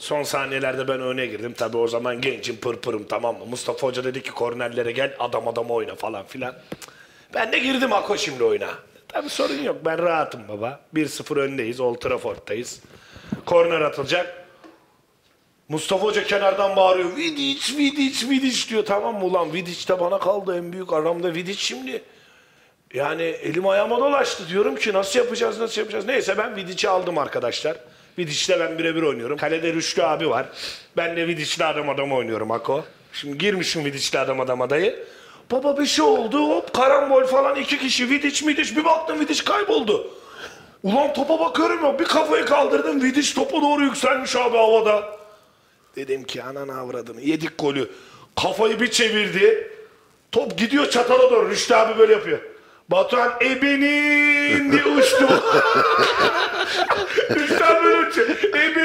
Son saniyelerde ben öne girdim. Tabii o zaman gencim pırpırım tamam mı? Mustafa Hoca dedi ki kornerlere gel adam adam oyna falan filan. Ben de girdim Ako şimdi oyuna. Tabii sorun yok ben rahatım baba. 1-0 öndeyiz Old Trafford'dayız. Korner atılacak. Mustafa Hoca kenardan bağırıyor. Vidic, Vidic, Vidic diyor. Tamam mı ulan Vidic de bana kaldı en büyük aramda Vidic şimdi. Yani elim ayağıma dolaştı. Diyorum ki nasıl yapacağız, nasıl yapacağız? Neyse ben Vidic'i aldım arkadaşlar. Vidic'le ben birebir oynuyorum. Kalede Rüştü abi var. Ben de Vidic'le adam adam oynuyorum Ako. Şimdi girmişim Vidic'le adam adam adayı. Baba bir şey oldu hop karambol falan iki kişi Vidic Vidic bir baktım Vidic kayboldu. Ulan topa bakıyorum ya bir kafayı kaldırdım Vidic topa doğru yükselmiş abi havada. Dedim ki ananı avradını yedik golü. Kafayı bir çevirdi. Top gidiyor çatala doğru. Rüştü abi böyle yapıyor. Batuhan ebenin Estou. Está minutinho.